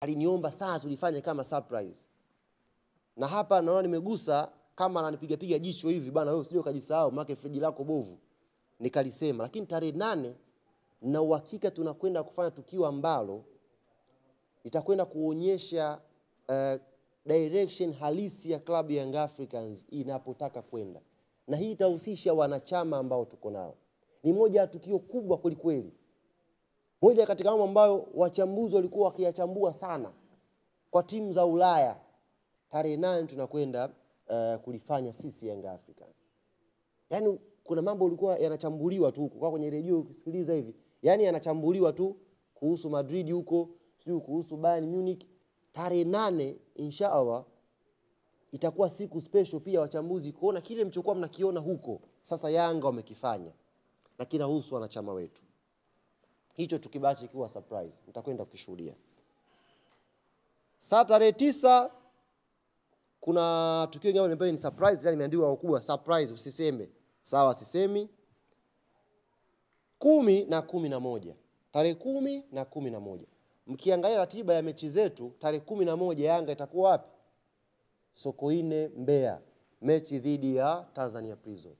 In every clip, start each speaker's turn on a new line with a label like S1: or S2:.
S1: aliniomba sana tulifanye kama surprise, na hapa naona nimegusa kama ananipiga piga jicho hivi, bana wewe usije ukajisahau, maana friji lako bovu. Nikalisema, lakini tarehe nane na uhakika tunakwenda kufanya tukio ambalo itakwenda kuonyesha uh, direction halisi ya klabu ya Young Africans inapotaka kwenda, na hii itahusisha wanachama ambao tuko nao. Ni moja ya tukio kubwa kwelikweli, moja katika mambo ambayo wachambuzi walikuwa wakiyachambua sana kwa timu za Ulaya. Tarehe nane tunakwenda uh, kulifanya sisi Young Africans. Yaani kuna mambo ulikuwa yanachambuliwa tu huko kwa kwenye redio ukisikiliza hivi, yaani yanachambuliwa tu kuhusu Madrid huko, sijui kuhusu Bayern Munich. Tarehe nane inshallah itakuwa siku special pia wachambuzi kuona kile mchokuwa mnakiona huko, sasa Yanga wamekifanya na kinahusu wanachama wetu. Hicho tukibachi kiwa surprise, mtakwenda kukishuhudia. Saa tarehe tisa kuna tukio lingine ambayo ni surprise, yani imeandikwa ukubwa surprise, usiseme sawa, sisemi. kumi na kumi na moja tarehe kumi na kumi na moja mkiangalia ratiba ya mechi zetu, tarehe kumi na moja Yanga itakuwa wapi? Sokoine Mbeya, mechi dhidi ya Tanzania Prison.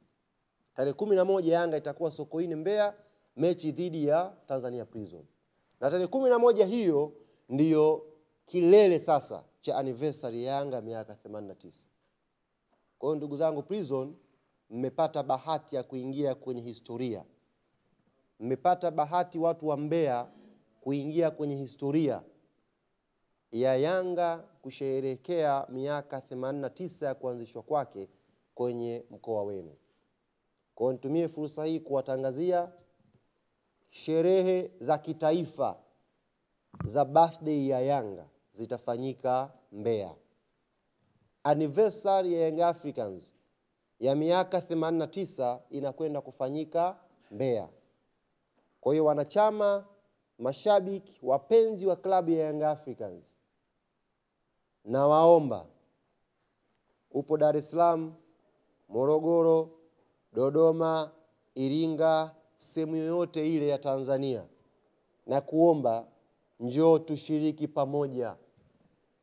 S1: Tarehe kumi na moja Yanga itakuwa Sokoine Mbeya, mechi dhidi ya Tanzania Prison, na tarehe kumi na moja hiyo ndiyo kilele sasa cha anniversary ya Yanga miaka 89. Kwa hiyo ndugu zangu Prison, mmepata bahati ya kuingia kwenye historia, mmepata bahati watu wa Mbeya kuingia kwenye historia ya Yanga kusherehekea miaka 89 ya kuanzishwa kwake kwenye mkoa wenu. Kwa hiyo nitumie fursa hii kuwatangazia sherehe za kitaifa za birthday ya Yanga zitafanyika Mbeya. Anniversary ya Young Africans ya miaka 89 inakwenda kufanyika Mbeya. Kwa hiyo wanachama, mashabiki, wapenzi wa klabu ya Young Africans, na waomba upo Dar es Salaam, Morogoro, Dodoma, Iringa, sehemu yoyote ile ya Tanzania, na kuomba njoo tushiriki pamoja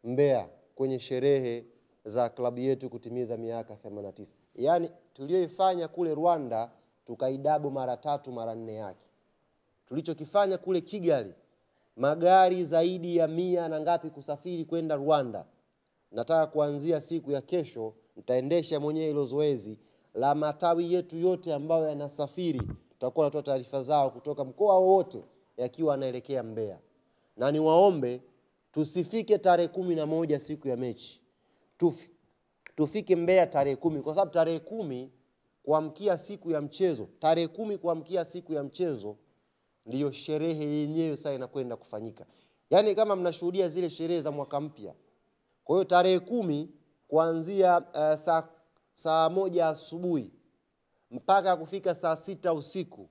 S1: Mbeya kwenye sherehe za klabu yetu kutimiza miaka 89. Yaani tuliyoifanya kule Rwanda tukaidabu mara tatu mara nne yake. Tulichokifanya kule Kigali, magari zaidi ya mia na ngapi kusafiri kwenda Rwanda. Nataka kuanzia siku ya kesho nitaendesha mwenyewe hilo zoezi la matawi yetu yote ambayo yanasafiri, tutakuwa natoa taarifa zao kutoka mkoa wowote yakiwa anaelekea Mbeya, na niwaombe tusifike tarehe kumi na moja siku ya mechi Tufi, tufike Mbeya tarehe kumi kwa sababu tarehe kumi kuamkia siku ya mchezo, tarehe kumi kuamkia siku ya mchezo ndiyo sherehe yenyewe sasa inakwenda kufanyika. Yaani kama mnashuhudia zile sherehe za mwaka mpya. Kwa hiyo tarehe kumi kuanzia uh, saa, saa moja asubuhi mpaka kufika saa sita usiku.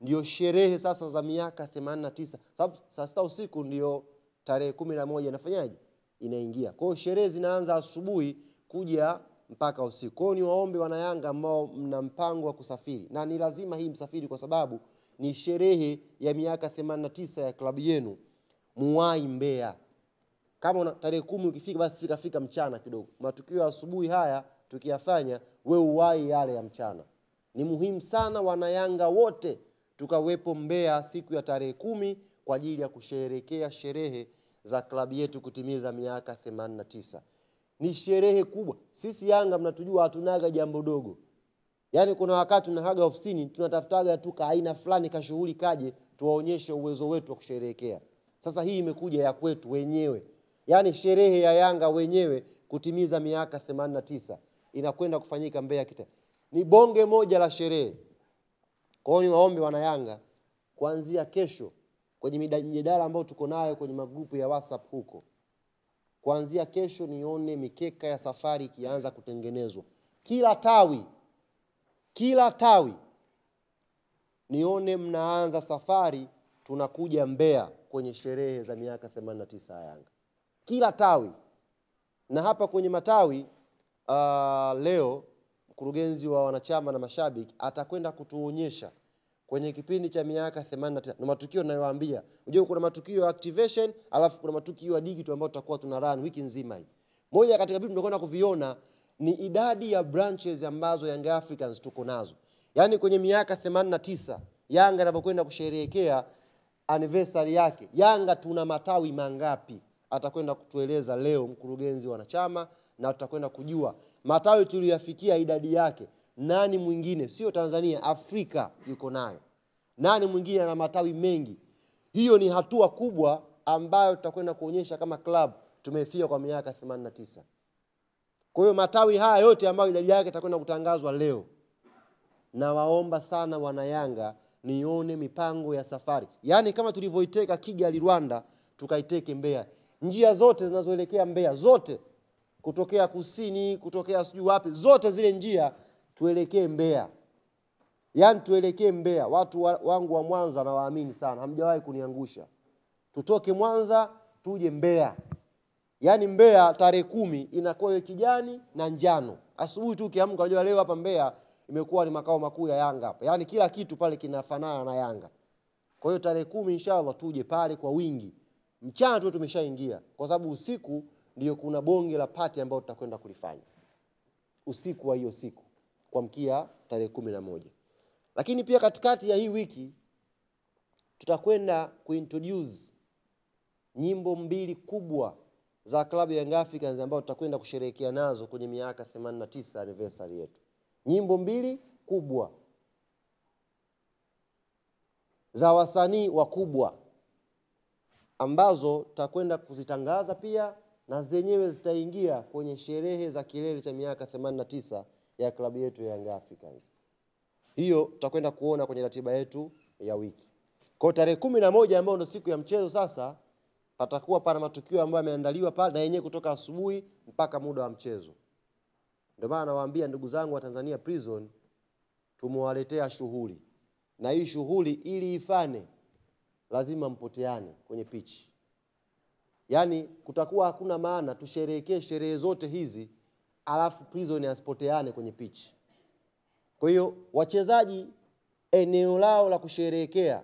S1: Ndio sherehe sasa za miaka 89 sababu saa sita usiku ndio tarehe kumi na moja. Inafanyaje? Inaingia. Kwa sherehe zinaanza asubuhi kuja mpaka usiku. Kwa ni waombe wanayanga ambao mna mpango wa kusafiri, na ni lazima hii msafiri, kwa sababu ni sherehe ya miaka 89 ya klabu yenu, muwai mbea Kama tarehe kumi ukifika, basi fika fika mchana kidogo. Matukio ya asubuhi haya tukiyafanya, we uwai yale ya mchana. Ni muhimu sana wanayanga wote tukawepo Mbeya siku ya tarehe kumi kwa ajili ya kusherehekea sherehe za klabu yetu kutimiza miaka 89. Ni sherehe kubwa. Sisi Yanga mnatujua, hatunaga jambo dogo. Yaani kuna wakati tunahaga ofisini tunatafutaga tu ka aina fulani ka shughuli kaje tuwaonyeshe uwezo wetu wa kusherehekea. Sasa hii imekuja ya kwetu wenyewe, yaani sherehe ya Yanga wenyewe kutimiza miaka 89 inakwenda kufanyika Mbeya kita. Ni bonge moja la sherehe. Kwa hiyo niwaombe wana Yanga kuanzia kesho kwenye mijadala ambayo tuko nayo kwenye magrupu ya WhatsApp huko, kuanzia kesho nione mikeka ya safari ikianza kutengenezwa kila tawi, kila tawi nione mnaanza safari, tunakuja Mbeya kwenye sherehe za miaka 89 ya Yanga, kila tawi. Na hapa kwenye matawi uh, leo mkurugenzi wa wanachama na mashabiki atakwenda kutuonyesha kwenye kipindi cha miaka 89 na matukio ninayowaambia. Unajua kuna matukio ya activation, alafu kuna matukio ya digital ambayo tutakuwa tuna run wiki nzima hii. Moja katika vitu tunakwenda kuviona ni idadi ya branches ambazo Young Africans tuko nazo, yaani kwenye miaka 89 Yanga inapokwenda kusherehekea anniversary yake, Yanga tuna matawi mangapi? Atakwenda kutueleza leo mkurugenzi wa wanachama, na tutakwenda kujua matawi tuliyafikia idadi yake. Nani mwingine sio Tanzania, Afrika yuko nayo? Nani mwingine ana matawi mengi? Hiyo ni hatua kubwa ambayo tutakwenda kuonyesha kama club tumefika kwa miaka 89. Kwa hiyo matawi haya yote ambayo idadi yake itakwenda kutangazwa leo, nawaomba sana wanayanga nione mipango ya safari, yaani kama tulivyoiteka Kigali Rwanda, tukaiteke Mbeya. Njia zote zinazoelekea Mbeya zote, kutokea kusini, kutokea sijui wapi, zote zile njia tuelekee Mbeya, yaani tuelekee Mbeya. Watu wa, wangu wa Mwanza nawaamini sana, hamjawahi kuniangusha. Tutoke Mwanza tuje Mbeya, yaani Mbeya tarehe kumi inakuwa iwe kijani na njano. Asubuhi tu ukiamka, unajua leo hapa Mbeya imekuwa ni makao makuu ya Yanga hapa, yaani kila kitu pale kinafanana na Yanga. Kwa hiyo tarehe kumi inshallah tuje pale kwa wingi, mchana tu tumeshaingia, kwa sababu usiku ndio kuna bonge la pati ambayo tutakwenda kulifanya usiku wa hiyo siku kwa mkia tarehe kumi na moja. Lakini pia katikati ya hii wiki tutakwenda kuintroduce nyimbo mbili kubwa za klabu ya Young Africans ambayo tutakwenda kusherehekea nazo kwenye miaka 89 anniversary yetu. Nyimbo mbili kubwa za wasanii wakubwa ambazo tutakwenda kuzitangaza pia na zenyewe zitaingia kwenye sherehe za kilele cha miaka 89 ya klabu yetu ya Young Africans. Hiyo tutakwenda kuona kwenye ratiba yetu ya wiki. Kwa tarehe kumi na moja ambayo ndio siku ya mchezo sasa, patakuwa pana matukio ambayo yameandaliwa pale na yenyewe kutoka asubuhi mpaka muda wa mchezo. Ndio maana nawaambia ndugu zangu wa Tanzania Prison, tumewaletea shughuli na hii shughuli ili ifane, lazima mpoteane kwenye pichi. Yaani kutakuwa hakuna maana tusherehekee sherehe zote hizi alafu Prison asipoteane kwenye pichi. Kwa hiyo wachezaji eneo lao la kusherehekea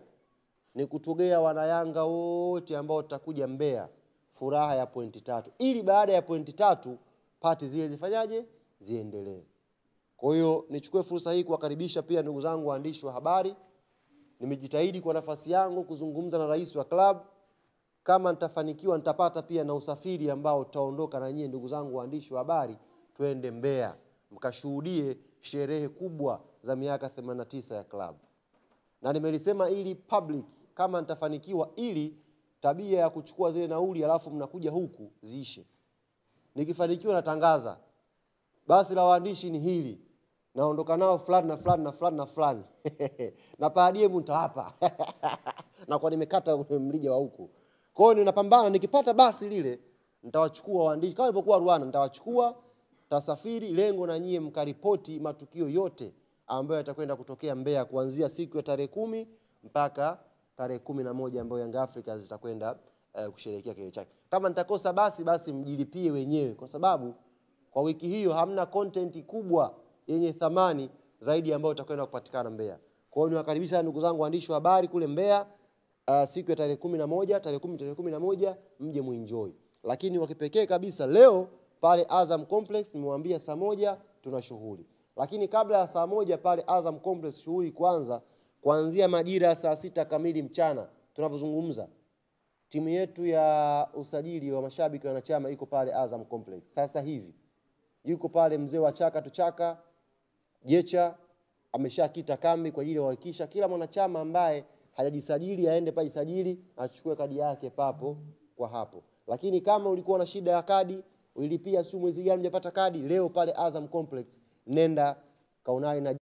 S1: ni kutugea wanayanga wote ambao tutakuja Mbeya furaha ya pointi tatu, ili baada ya pointi tatu pati zile zifanyaje, ziendelee. Kwa hiyo nichukue fursa hii kuwakaribisha pia ndugu zangu waandishi wa habari. Nimejitahidi kwa nafasi yangu kuzungumza na rais wa klabu, kama nitafanikiwa nitapata pia na usafiri ambao tutaondoka na nyie ndugu zangu waandishi wa habari, twende Mbeya. Mkashuhudie sherehe kubwa za miaka 89 ya klabu, na nimelisema ili public, kama nitafanikiwa, ili tabia ya kuchukua zile nauli alafu mnakuja huku ziishe. Nikifanikiwa natangaza. Basi la waandishi ni hili, naondoka nao fulani na fulani na fulani na fulani. Na paadie mtawapa na kwa nimekata mlija wa huku. Kwa hiyo ninapambana, nikipata basi lile nitawachukua waandishi kama ilivyokuwa Rwanda, nitawachukua tasafiri, lengo na nyie mkaripoti matukio yote ambayo yatakwenda kutokea Mbeya kuanzia siku ya tarehe kumi mpaka tarehe kumi na moja ambayo Young Africans zitakwenda uh, kusherehekea kilele chake. Kama nitakosa basi basi mjilipie wenyewe, kwa sababu kwa wiki hiyo hamna content kubwa yenye thamani zaidi ambayo itakwenda kupatikana Mbeya. Kwa hiyo niwakaribisha ndugu zangu waandishi wa habari kule Mbeya uh, siku ya tarehe kumi na moja tarehe kumi tarehe kumi na moja mje muenjoy, lakini wakipekee kabisa leo pale Azam Complex nimewaambia saa moja tuna shughuli, lakini kabla ya saa moja pale Azam Complex shughuli kwanza, kuanzia majira ya saa sita kamili mchana tunavyozungumza, timu yetu ya usajili wa mashabiki wanachama iko pale Azam Complex. Sasa hivi, yuko pale mzee wa chaka tuchaka Jecha ameshakita kambi kwa ajili ya kuhakikisha kila mwanachama ambaye hajajisajili aende pale jisajili, achukue kadi yake papo kwa hapo. Lakini kama ulikuwa na shida ya kadi ulilipia sio mwezi gani hujapata kadi, leo pale Azam Complex nenda kaonane na